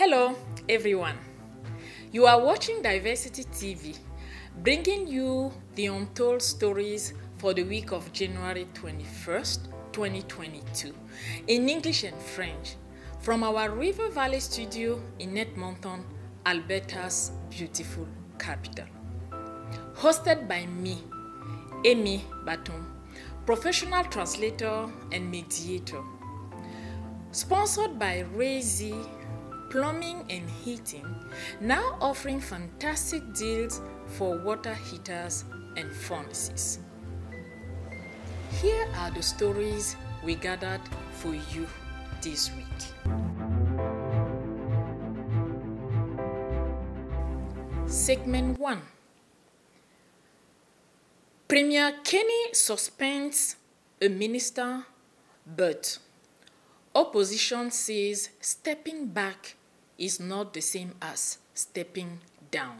Hello, everyone. You are watching Diversity TV, bringing you the untold stories for the week of January 21st, 2022, in English and French, from our River Valley studio in Edmonton, Alberta's beautiful capital. Hosted by me, Emi Batoum, professional translator and mediator. Sponsored by Ray Z Plumbing and Heating, now offering fantastic deals for water heaters and furnaces. Here are the stories we gathered for you this week. Segment 1 Premier Kenney suspends a minister, but opposition says stepping back is not the same as stepping down.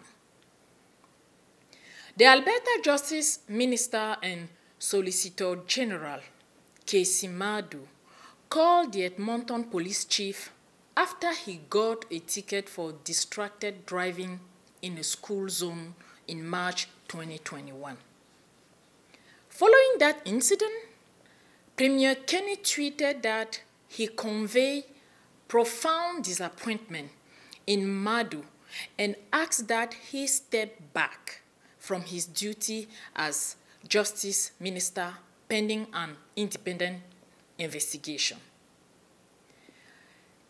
The Alberta Justice Minister and Solicitor General, Kaycee Madu, called the Edmonton police chief after he got a ticket for distracted driving in a school zone in March 2021. Following that incident, Premier Kenney tweeted that he conveyed profound disappointment in Madu and asked that he step back from his duty as Justice Minister pending an independent investigation.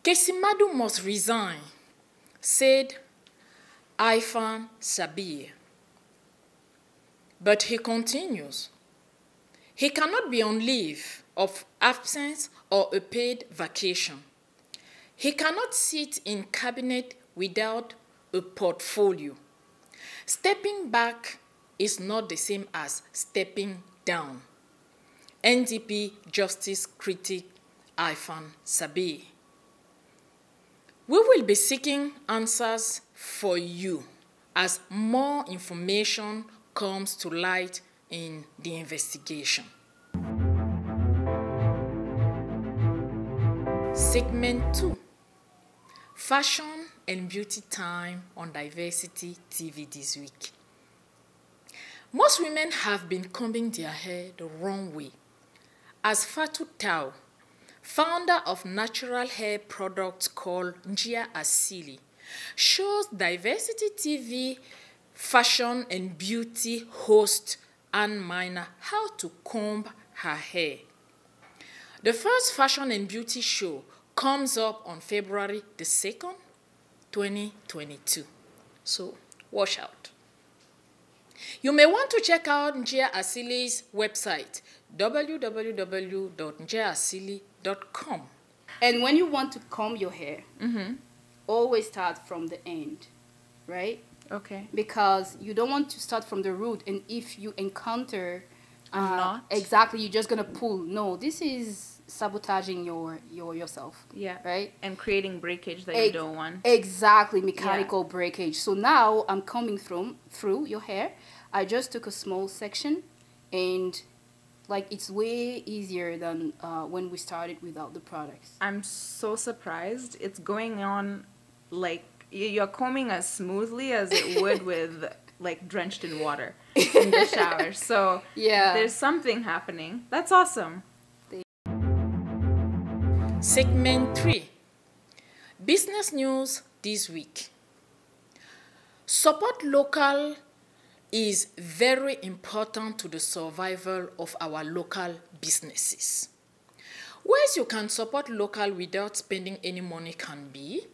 Kaycee Madu must resign, said Irfan Sabir. But he continues. He cannot be on leave of absence or a paid vacation. He cannot sit in cabinet without a portfolio. Stepping back is not the same as stepping down. NDP Justice critic Irfan Sabir. We will be seeking answers for you as more information comes to light in the investigation. Segment 2 Fashion and Beauty Time on Diversity TV this week. Most women have been combing their hair the wrong way. As Fatu Tau, founder of natural hair products called Njia Asili, shows Diversity TV fashion and beauty host Ann Miner how to comb her hair. The first fashion and beauty show comes up on February the 2nd, 2022. So watch out. You may want to check out Njia Asili's website www.njiaasili.com. And when you want to comb your hair, always start from the end, right? Okay. Because you don't want to start from the root, and if you encounter uh, exactly, you're just gonna pull. No, this is sabotaging your your yourself. Yeah. Right. And creating breakage that you don't want. Exactly, mechanical breakage. So now I'm coming through through your hair. I just took a small section, and like it's way easier than uh, when we started without the products. I'm so surprised. It's going on like you're combing as smoothly as it would with like drenched in water in the shower. So Yeah. there's something happening. That's awesome. Segment 3 Business News this week. Support local is very important to the survival of our local businesses. Ways you can support local without spending any money can be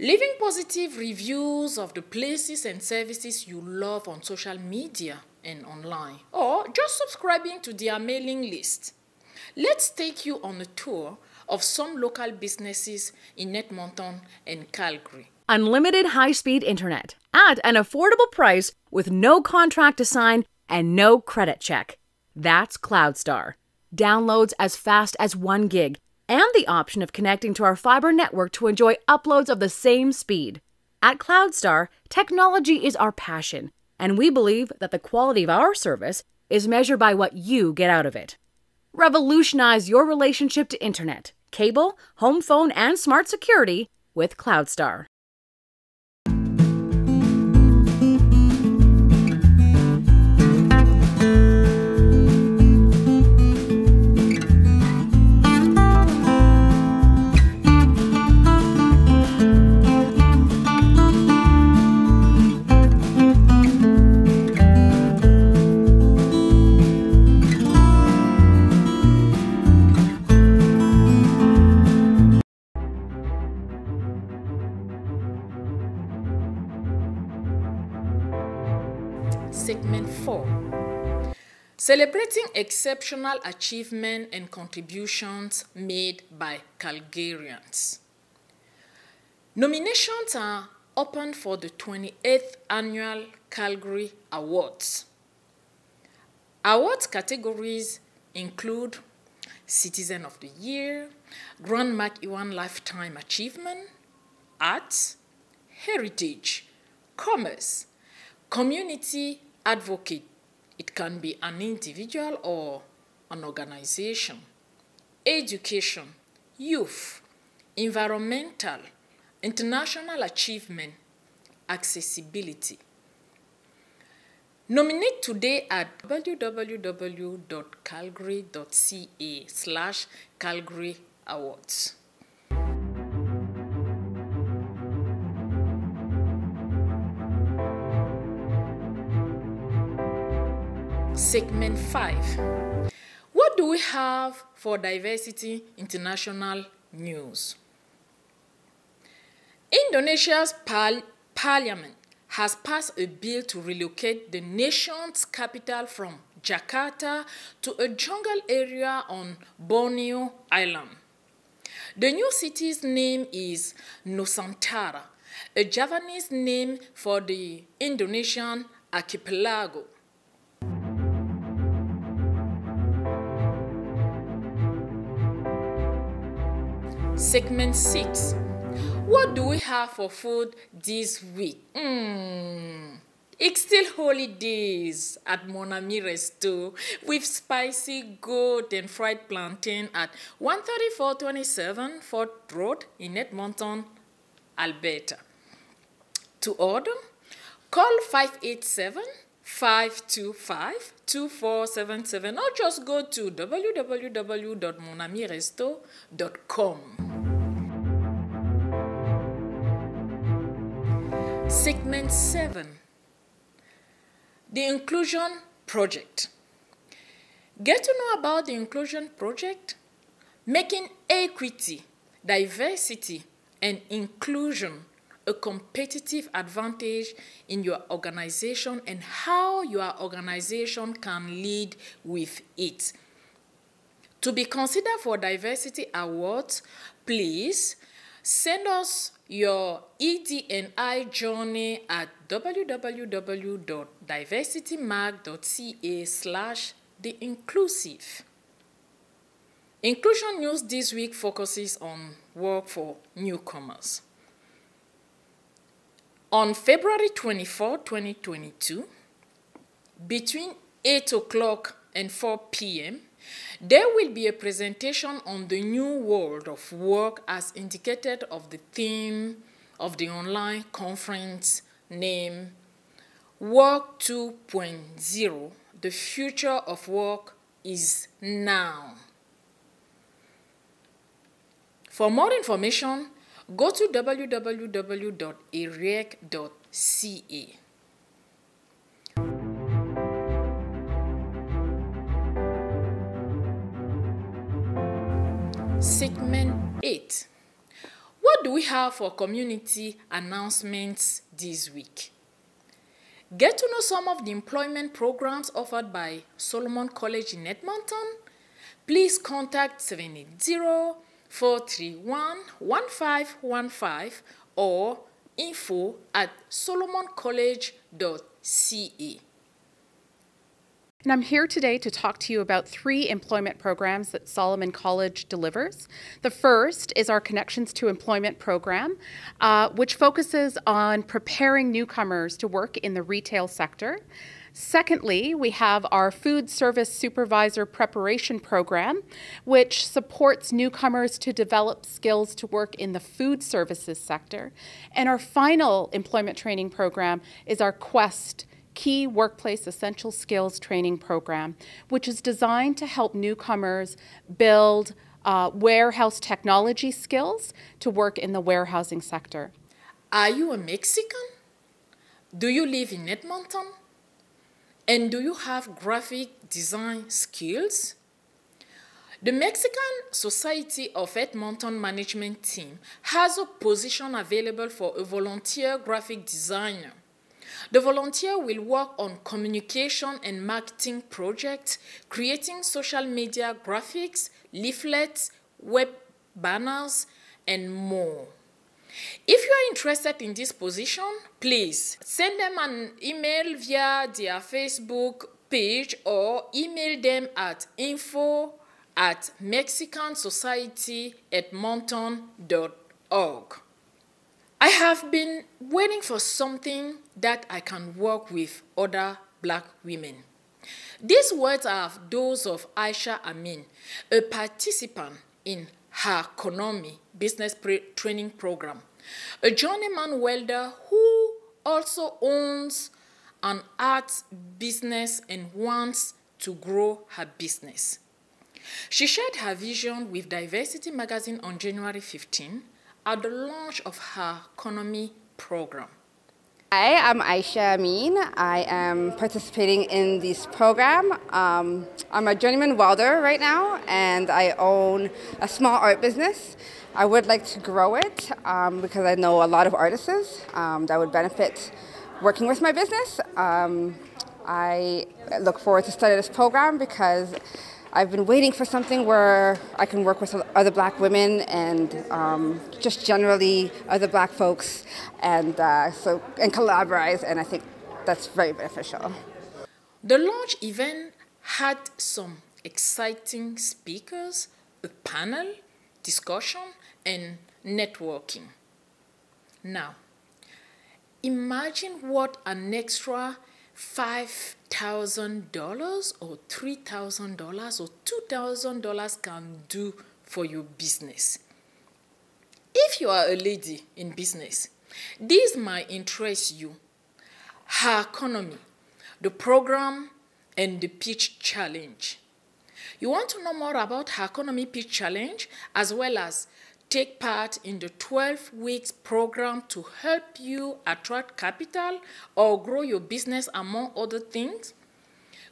leaving positive reviews of the places and services you love on social media and online, or just subscribing to their mailing list. Let's take you on a tour of some local businesses in Edmonton and Calgary. unlimited high speed internet at an affordable price with no contract to sign and no credit check. That's CloudStar. Downloads as fast as 1 gig and the option of connecting to our fiber network to enjoy uploads of the same speed. At CloudStar, technology is our passion, and we believe that the quality of our service is measured by what you get out of it. Revolutionize your relationship to internet, cable, home phone, and smart security with Cloudstar. Celebrating exceptional achievement and contributions made by Calgarians. Nominations are open for the 28th Annual Calgary Awards. Awards categories include Citizen of the Year, Grant MacEwan Lifetime Achievement, Arts, Heritage, Commerce, Community Advocate. Can be an individual or an organization. Education, Youth, Environmental, International Achievement, Accessibility. Nominate today at www.calgary.ca slash Calgary Awards. Segment 5. What do we have for Diversity International News? Indonesia's par- parliament has passed a bill to relocate the nation's capital from Jakarta to a jungle area on Borneo Island. The new city's name is Nusantara, a Javanese name for the Indonesian archipelago. Segment 6. What do we have for food this week? Mm. It's still holidays at Monami Resto with spicy goat and fried plantain at 13427 Fort Road in Edmonton, Alberta. To order, call 587 525 2477 or just go to www.monamiresto.com. Segment 7 The Inclusion Project. Get to know about the Inclusion Project, making equity, diversity, and inclusion a competitive advantage in your organization and how your organization can lead with it. To be considered for Diversity Awards, please send us your ED&I journey at www.diversitymark.ca slash the inclusive. Inclusion News this week focuses on work for newcomers. On February 24, 2022, between 8 o'clock and 4 p.m., there will be a presentation on the new world of work as indicated of the theme of the online conference named Work 2.0 The Future of Work is Now. For more information, go to www.erec.ca. Segment 8. What do we have for community announcements this week? Get to know some of the employment programs offered by Solomon College in Edmonton. Please contact 780 431 1515 or info at solomoncollege.ca. And I'm here today to talk to you about three employment programs that Solomon College delivers. The first is our Connections to Employment program, uh, which focuses on preparing newcomers to work in the retail sector. Secondly, we have our Food Service Supervisor Preparation Program, which supports newcomers to develop skills to work in the food services sector. And our final employment training program is our Quest Key Workplace Essential Skills Training Program, which is designed to help newcomers build uh, warehouse technology skills to work in the warehousing sector. Are you a Mexican? Do you live in Edmonton? And do you have graphic design skills? The Mexican Society of Edmonton Management Team has a position available for a volunteer graphic designer. The volunteer will work on communication and marketing projects, creating social media graphics, leaflets, web banners, and more. If you are interested in this position, please send them an email via their Facebook page or email them at info at mexicansocietyedmonton.org. I have been waiting for something that I can work with other black women. These words are those of Aisha Amin, a participant in her Economy business training program a journeyman welder who also owns an art business and wants to grow her business. She shared her vision with Diversity magazine on January 15 at the launch of her economy program. Hi, I'm Aisha Amin. I am participating in this program. Um, I'm a journeyman welder right now, and I own a small art business. I would like to grow it um, because I know a lot of artists um, that would benefit working with my business. Um, I look forward to starting this program because I've been waiting for something where I can work with other black women and um, just generally other black folks and uh, so and collaborate and I think that's very beneficial. The launch event had some exciting speakers, a panel, discussion and networking. Now, imagine what an extra $5,000 or $3,000 or $2,000 can do for your business. If you are a lady in business, this might interest you. Her economy, the program, and the pitch challenge. You want to know more about her economy pitch challenge as well as take part in the 12 weeks program to help you attract capital or grow your business among other things,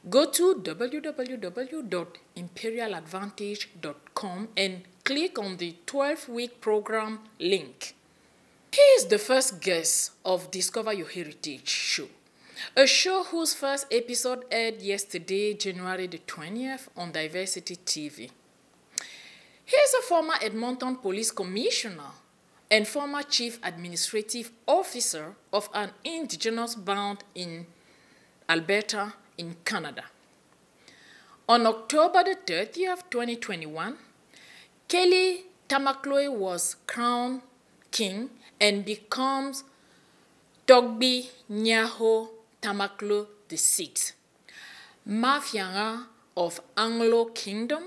go to www.imperialadvantage.com and click on the 12 week program link. He is the first guest of Discover Your Heritage show, a show whose first episode aired yesterday, January the 20th, on Diversity TV. He is a former Edmonton Police Commissioner and former Chief Administrative Officer of an indigenous band in Alberta in Canada. On October the 30th, 2021, Kelly Tamakloe was crowned king and becomes Togbi Nyaho Tamakloe VI, Miafiaga of Anlo Kingdom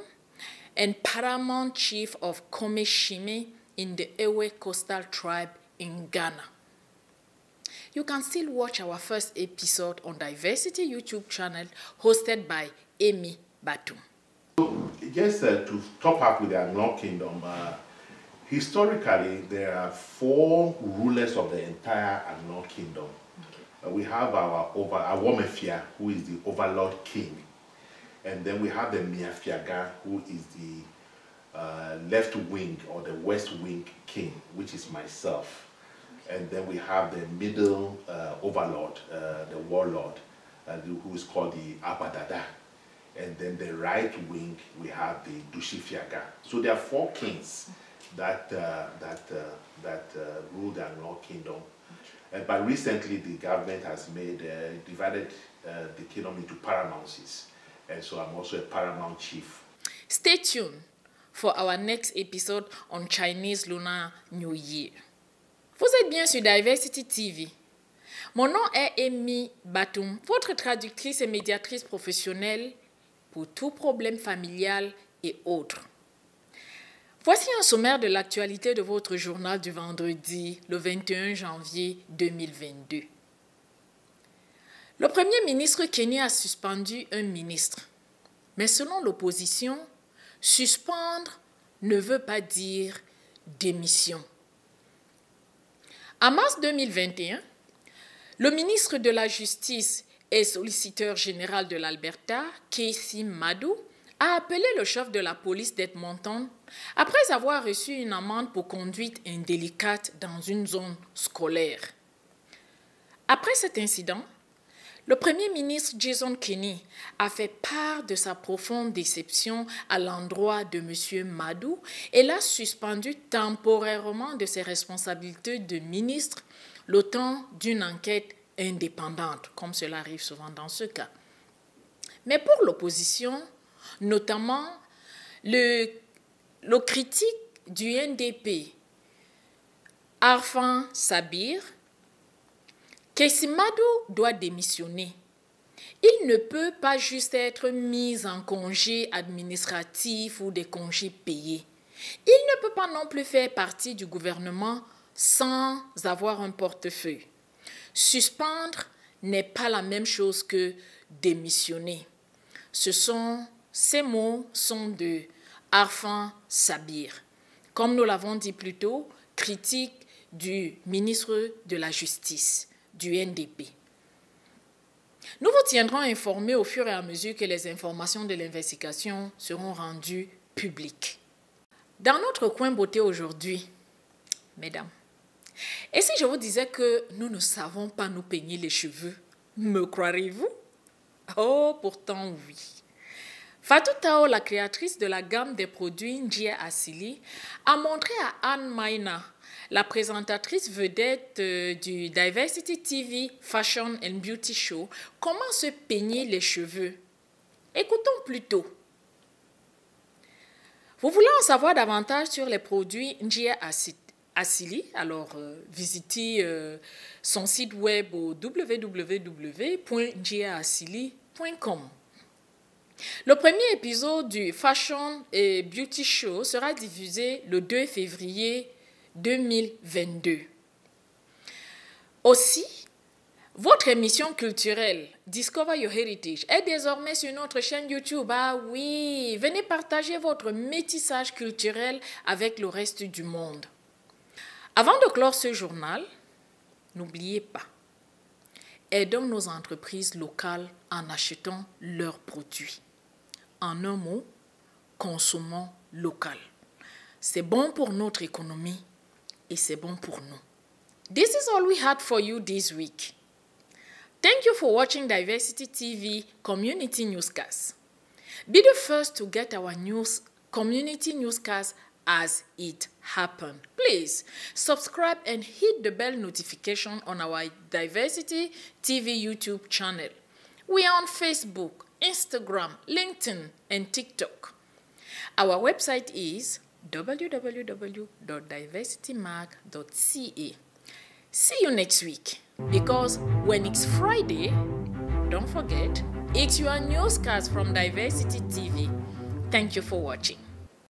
and paramount chief of Komeshime in the Ewe coastal tribe in Ghana. You can still watch our first episode on Diversity YouTube channel hosted by Emi Batoum. So just uh, to top up with the Anlo Kingdom, uh, historically there are four rulers of the entire Anlo Kingdom. Okay. Uh, we have our over Awomefia, who is the overlord king and then we have the Miafiaga, who is the uh, left wing or the west wing king, which is myself. And then we have the middle uh, overlord, uh, the warlord, uh, who is called the Apadada. And then the right wing, we have the Dushifiaga. So there are four kings that, uh, that, uh, that rule the Anlo kingdom. but recently the government has made, divided the kingdom into paramountcies and so I'm also a paramount chief. Stay tuned for our next episode on Chinese Lunar New Year. Vous êtes bien sur Diversity TV. Mon nom est Amy Batum, votre traductrice et médiatrice professionnelle pour tout problème familial et autres. Voici un sommaire de l'actualité de votre journal du vendredi, le 21 janvier 2022. Le Premier ministre Kenya a suspendu un ministre. Mais selon l'opposition, suspendre ne veut pas dire démission. En mars 2021, le ministre de la Justice et solliciteur général de l'Alberta, Casey Madou, a appelé le chef de la police d'Edmonton après avoir reçu une amende pour conduite indélicate dans une zone scolaire. Après cet incident, le Premier ministre Jason Kenney a fait part de sa profonde déception à l'endroit de M. Madou et l'a suspendu temporairement de ses responsabilités de ministre le temps d'une enquête indépendante, comme cela arrive souvent dans ce cas. Mais pour l'opposition, notamment le, le critique du NDP, Arfan Sabir, Kesimado doit démissionner. Il ne peut pas juste être mis en congé administratif ou des congés payés. Il ne peut pas non plus faire partie du gouvernement sans avoir un portefeuille. Suspendre n'est pas la même chose que démissionner. Ce sont, ces mots sont de Arfan Sabir. Comme nous l'avons dit plus tôt, critique du ministre de la Justice du NDP. Nous vous tiendrons informés au fur et à mesure que les informations de l'investigation seront rendues publiques. Dans notre coin beauté aujourd'hui, mesdames, et si je vous disais que nous ne savons pas nous peigner les cheveux, me croirez-vous? Oh, pourtant oui. Fatou Tao, la créatrice de la gamme des produits Njia Asili, a montré à Anne Maina, la présentatrice vedette euh, du Diversity TV Fashion and Beauty Show, comment se peigner les cheveux. Écoutons plutôt. Vous voulez en savoir davantage sur les produits Njia Asili? Alors, euh, visitez euh, son site web au www.njiaasili.com. Le premier épisode du Fashion et Beauty Show sera diffusé le 2 février 2022. Aussi, votre émission culturelle Discover Your Heritage est désormais sur notre chaîne YouTube. Ah oui, venez partager votre métissage culturel avec le reste du monde. Avant de clore ce journal, n'oubliez pas, aidons nos entreprises locales en achetant leurs produits. En un mot, consommons local. C'est bon pour notre économie et c'est bon pour nous. This is all we had for you this week. Thank you for watching Diversity TV Community Newscast. Be the first to get our news community newscast as it happen. Please subscribe and hit the bell notification on our Diversity TV YouTube channel. We are on Facebook, Instagram, LinkedIn, and TikTok. Our website is www.diversitymark.ca. See you next week because when it's Friday, don't forget, it's your newscast from Diversity TV. Thank you for watching.